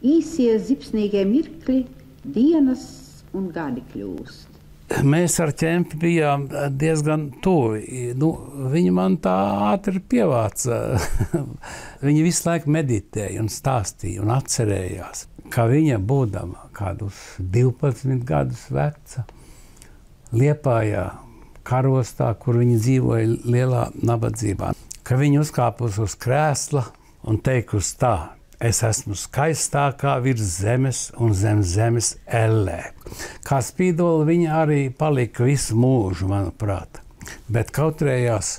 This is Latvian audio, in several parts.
Īsie zipsnīgie mirkļi, dienas un gadi kļūst. Mēs ar ķempi bijām diezgan tuvi. Nu, viņa man tā ātri pievāca. viņa visu laiku meditēja, un stāstīja un atcerējās, ka viņa būdama kādus 12 gadus veca, Liepājā, karostā, kur viņa dzīvoja lielā nabadzībā, ka viņa uzkāpus uz krēsla un teikusi tā. Es esmu skaistākā virs zemes un zem zemes ellē. Kā spīdola viņa arī palika visu mūžu, manuprāt, bet kautrējās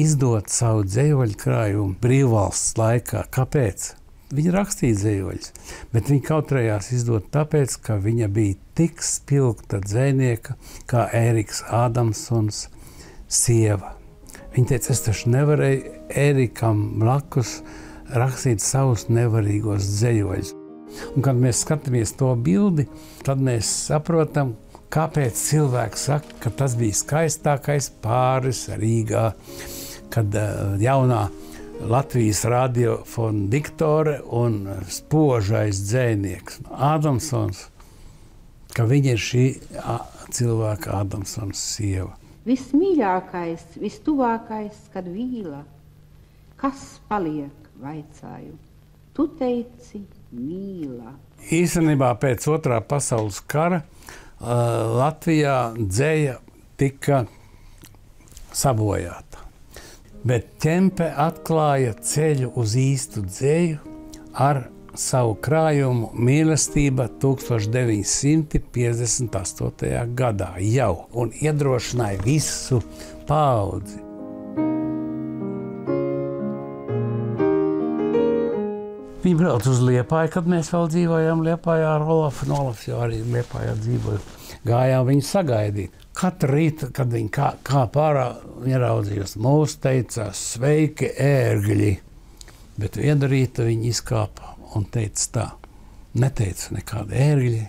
izdot savu dzīvoļu krājumu brīvvalsts laikā. Kāpēc? Viņa rakstīja dzīvoļus, bet viņa kautrējās izdot tāpēc, ka viņa bija tik spilgta dzēnieka kā Ēriks Ādamsons sieva. Viņa teica, es taču nevarēju Ērikam blakus rakstīt savus nevarīgos dzējoļus. Un, kad mēs skatāmies to bildi, tad mēs saprotam, kāpēc cilvēks saka, ka tas bija skaistākais pāris Rīgā, kad uh, jaunā Latvijas radiofona diktore un spožais dzēnieks Ādamsons, ka viņa ir šī cilvēka Ādamsons sieva. Vismīļākais, vistuvākais, kad vīla, kas paliek? vaicāju. Tu teici, mīlā. Īstenībā pēc otrā pasaules kara uh, Latvijā dzēja tika sabojāta. Bet ķempe atklāja ceļu uz īstu dzēju ar savu krājumu mīlestība 1958. gadā jau un iedrošināja visu paudzi. Viņi brauca uz Liepāju, kad mēs vēl dzīvojām Liepājā ar Olafu. No Olafs jau arī Liepājā dzīvoja. Gājām viņu sagaidīt. Katru rītu, kad viņi kā, kā pārā ieraudzījās, mūs teica, sveiki, ērgļi. Bet vienu rītu viņi izkāpa un teica tā. Neteica nekāda ērgļi,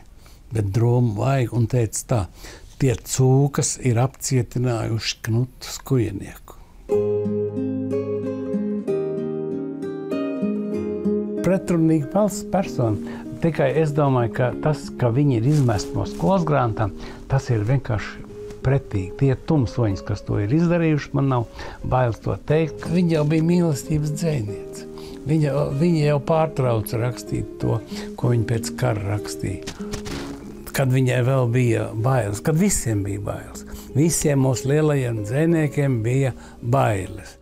bet drūmu vajag un teica tā. Tie cūkas ir apcietinājuši knutu skujenieku. Pretrunīga persona. Tikai es domāju, ka tas, ka viņi ir izmesti no skolas grāmatām, tas ir vienkārši pretīgi. Tie tumsoņi, kas to ir izdarījuši, man nav bailes to teikt. Viņa jau bija mīlestības dzēniece. Viņa, viņa jau pārtrauca rakstīt to, ko viņa pēc kara rakstīja. Kad viņai vēl bija bailes, kad visiem bija bailes. Visiem mūsu lielajiem dziniekiem bija bailes.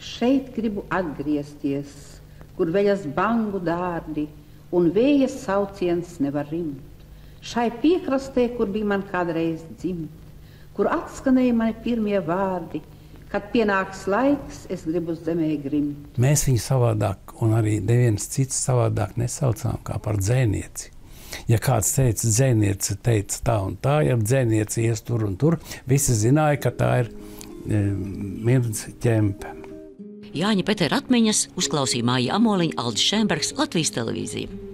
Šeit gribu atgriezties kur veļas bangu dārdi un vējas sauciens nevar rimt. Šai piekrastē, kur bija man kādreiz dzimt, kur atskanēja mani pirmie vārdi, kad pienāks laiks, es gribu zemē grimt. Mēs viņu savādāk, un arī neviens cits savādāk nesaucām kā par dzēnieci. Ja kāds teica, dzēniece teica tā un tā, ja dzēniece ies tur un tur, visi zināja, ka tā ir e, mirdz ķempe. Jāņa Petera atmiņas uzklausīja Māja Amoliņa, Aldis Šembergs, Latvijas televīzija.